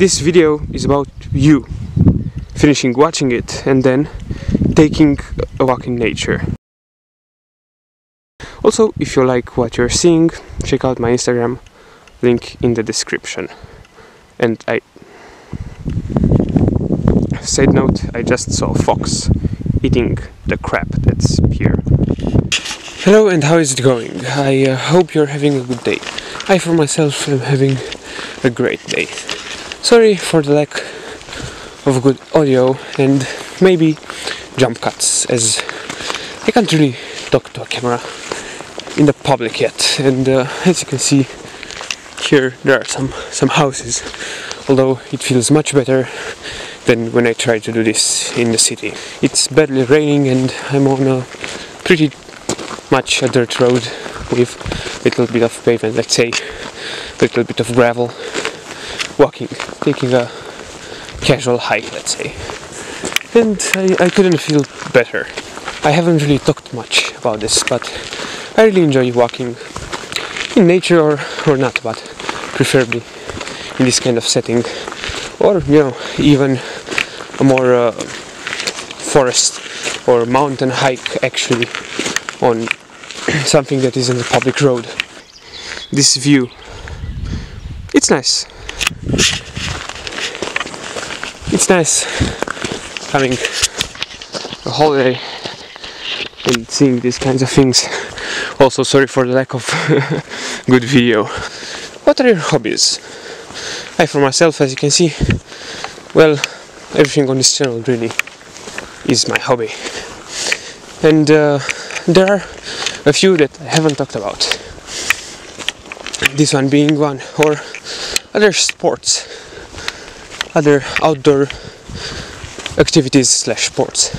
this video is about you finishing watching it and then taking a walk in nature. Also, if you like what you're seeing, check out my Instagram, link in the description. And I side note, I just saw a fox eating the crap that's here. Hello and how is it going? I uh, hope you're having a good day. I for myself am having a great day. Sorry for the lack of good audio and maybe jump cuts as I can't really talk to a camera in the public yet and uh, as you can see here there are some some houses although it feels much better than when I tried to do this in the city. It's badly raining and I'm on a pretty much a dirt road with a little bit of pavement, let's say a little bit of gravel, walking, taking a casual hike, let's say. And I, I couldn't feel better. I haven't really talked much about this, but I really enjoy walking in nature or, or not, but preferably in this kind of setting, or you know, even a more uh, forest or mountain hike actually on something that isn't a public road. This view, it's nice. It's nice having a holiday and seeing these kinds of things. Also, sorry for the lack of good video. What are your hobbies? I, for myself, as you can see, well, everything on this channel really is my hobby. And uh, there are a few that I haven't talked about. This one being one, or other sports, other outdoor activities slash sports.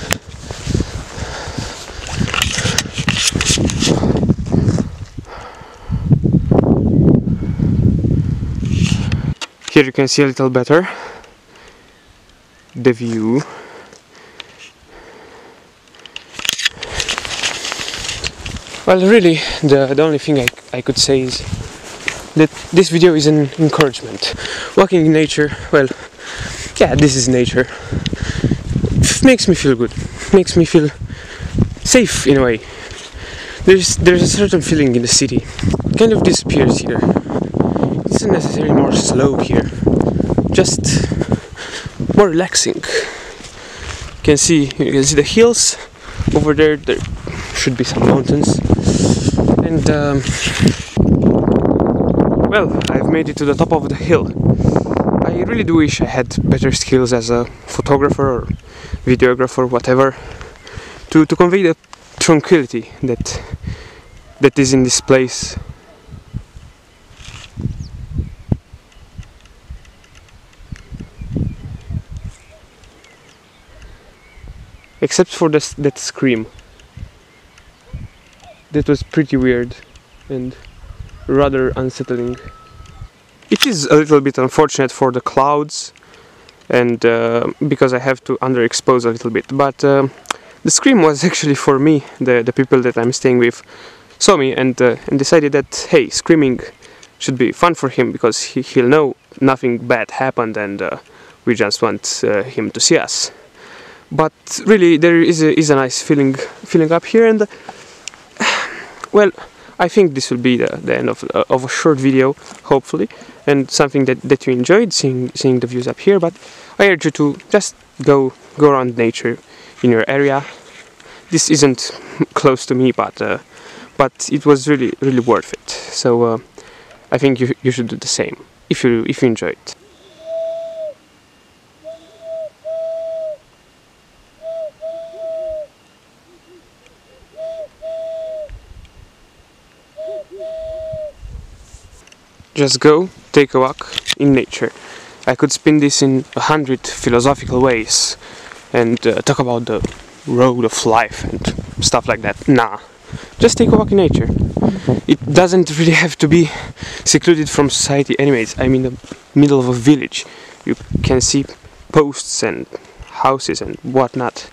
Here you can see a little better the view. Well, really, the, the only thing I, I could say is that this video is an encouragement. Walking in nature, well, yeah, this is nature. makes me feel good. Makes me feel safe in a way. There's there's a certain feeling in the city. It kind of disappears here. It isn't necessarily more slow here. Just more relaxing. You can see you can see the hills over there. There should be some mountains, and um, well, I've made it to the top of the hill. I really do wish I had better skills as a photographer or videographer, whatever, to, to convey the tranquility that that is in this place. Except for this, that scream. That was pretty weird and rather unsettling. It is a little bit unfortunate for the clouds and uh, because I have to underexpose a little bit, but uh, the scream was actually for me. The, the people that I'm staying with saw me and, uh, and decided that hey, screaming should be fun for him because he, he'll know nothing bad happened and uh, we just want uh, him to see us. But really, there is a, is a nice feeling feeling up here and well I think this will be the, the end of, uh, of a short video, hopefully, and something that, that you enjoyed seeing seeing the views up here. But I urge you to just go go around nature in your area. This isn't close to me, but uh, but it was really really worth it. So uh, I think you you should do the same if you if you enjoy Just go, take a walk in nature. I could spin this in a hundred philosophical ways and uh, talk about the road of life and stuff like that. Nah, just take a walk in nature. It doesn't really have to be secluded from society, anyways. I'm in the middle of a village. You can see posts and houses and whatnot.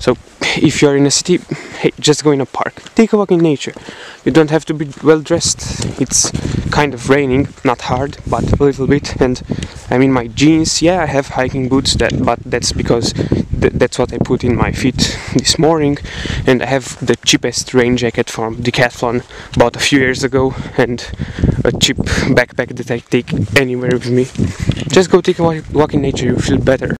So if you're in a city, hey, just go in a park. Take a walk in nature. You don't have to be well dressed. It's kind of raining, not hard, but a little bit. And I'm in my jeans. Yeah, I have hiking boots. That, but that's because th- that's what I put in my feet this morning. And I have the cheapest rain jacket from Decathlon bought a few years ago, and a cheap backpack that I take anywhere with me. Just go take a walk in nature. You feel better.